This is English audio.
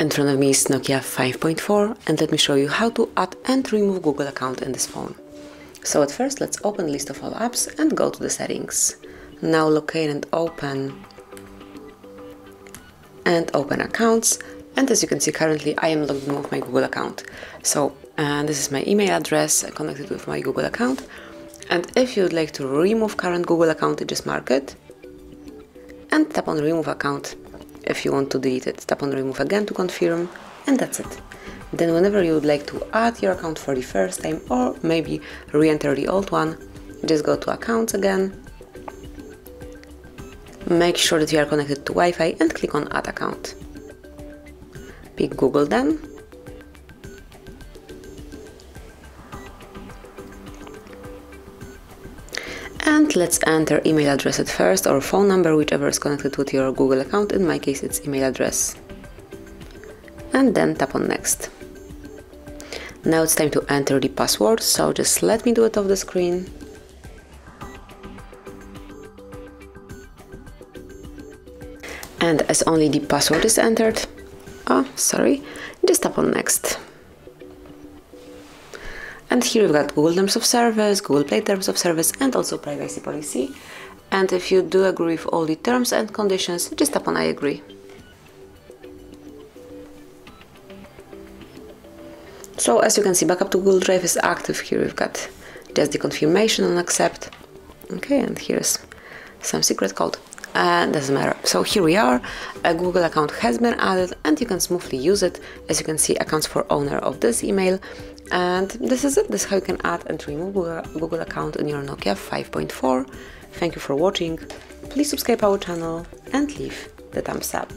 In front of me is Nokia 5.4 and let me show you how to add and remove Google account in this phone. So at first let's open list of all apps and go to the settings. Now locate and open and open accounts and as you can see currently I am logged in with my Google account. So and this is my email address connected with my Google account and if you'd like to remove current Google account just mark it. And tap on remove account. If you want to delete it, tap on remove again to confirm. And that's it. Then whenever you would like to add your account for the first time or maybe re-enter the old one, just go to accounts again, make sure that you are connected to Wi-Fi and click on add account. Pick Google then, And let's enter email address at first or phone number, whichever is connected with your Google account. In my case, it's email address. And then tap on next. Now it's time to enter the password, so just let me do it off the screen. And as only the password is entered, oh, sorry, just tap on next. And here we've got Google Terms of Service, Google Play Terms of Service, and also Privacy Policy. And if you do agree with all the terms and conditions, just tap on I agree. So as you can see, backup to Google Drive is active. Here we've got just the confirmation and accept. Okay, and here's some secret code. Uh, doesn't matter. So here we are, a Google account has been added and you can smoothly use it. As you can see, accounts for owner of this email and this is it, this is how you can add and remove Google account in your Nokia 5.4. Thank you for watching, please subscribe our channel and leave the thumbs up.